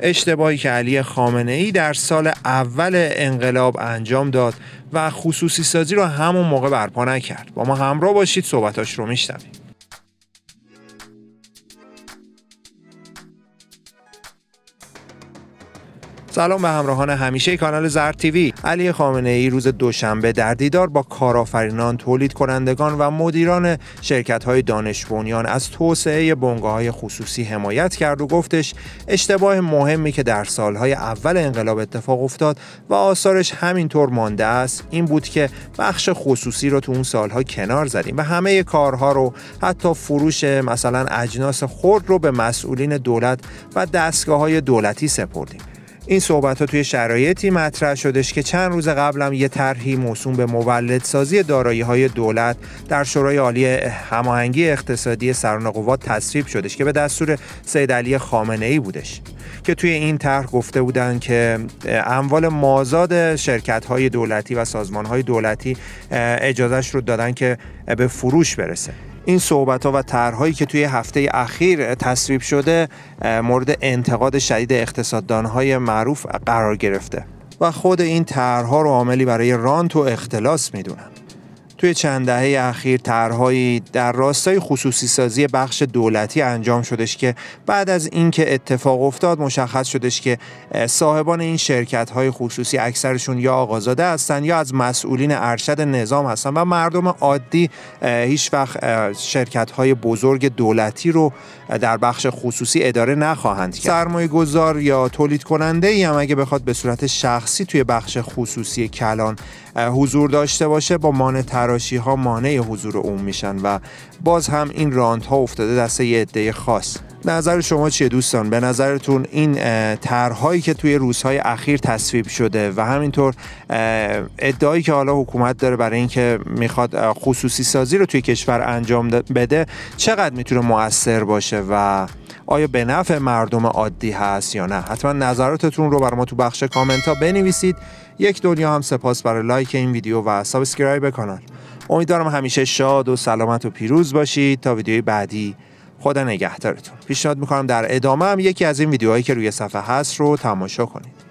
اشتباهی که علی خامنه ای در سال اول انقلاب انجام داد و خصوصی سازی رو همون موقع برپا نکرد. با ما همراه باشید صحبتاش رو میشنویم. سلام به همراهان همیشه کانال زرد تیوی علی خامنه ای روز دوشنبه در دیدار با کارآفرینان تولید کنندگان و مدیران شرکت های دانش بنیان از توسعه بنگاه های خصوصی حمایت کرد و گفتش اشتباه مهمی که در سالهای اول انقلاب اتفاق افتاد و آثارش همینطور مانده است این بود که بخش خصوصی رو تو اون سالها کنار زدیم و همه کارها رو حتی فروش مثلا اجناس خرد رو به مسئولین دولت و دستگاه های دولتی سپردیم. این صحبت ها توی شرایطی مطرح شدش که چند روز قبلم یه طرحی موسوم به مولدسازی دارایی های دولت در شورای عالی هماهنگی اقتصادی سران قوات تصویب شدش که به دستور سید علی خامنه ای بودش. که توی این طرح گفته بودن که اموال مازاد شرکت های دولتی و سازمان های دولتی اجازهش رو دادن که به فروش برسه. این صحبت ها و طرحهایی که توی هفته اخیر تصویب شده مورد انتقاد شدید اقتصاددان های معروف قرار گرفته. و خود این طرحها رو عاملی برای رانت و اختلاس می‌دونن. توی چند دهه اخیر طرحهایی در راستای خصوصی سازی بخش دولتی انجام شدش که بعد از اینکه اتفاق افتاد مشخص شدش که صاحبان این شرکت های خصوصی اکثرشون یا آقازاده هستن یا از مسئولین ارشد نظام هستن و مردم عادی هیچ وقت شرکت های بزرگ دولتی رو در بخش خصوصی اداره نخواهند کرد. سرمایه گذار یا تولید کننده ای هم اگه بخواد به صورت شخصی توی بخش خصوصی کلان حضور داشته باشه با مانع تراشی ها مانع حضور اون میشن و باز هم این راند ها افتاده دست یه عده خاص. نظر شما چیه دوستان؟ به نظرتون این طرحهایی که توی روزهای اخیر تصویب شده و همینطور ادعایی که حالا حکومت داره برای اینکه می‌خواد خصوصی سازی رو توی کشور انجام بده چقدر می‌تونه موثر باشه و آیا به نفع مردم عادی هست یا نه؟ حتما نظراتتون رو بر ما تو بخش کامنت ها بنویسید. یک دنیا هم سپاس برای like این ویدیو و subscribe کانال. امیدوارم همیشه شاد و سلامت و پیروز باشید تا ویدیوی بعدی. خدا نگهدارتون. پیشنهاد می‌کنم در ادامه هم یکی از این ویدیوهایی که روی صفحه هست رو تماشا کنید.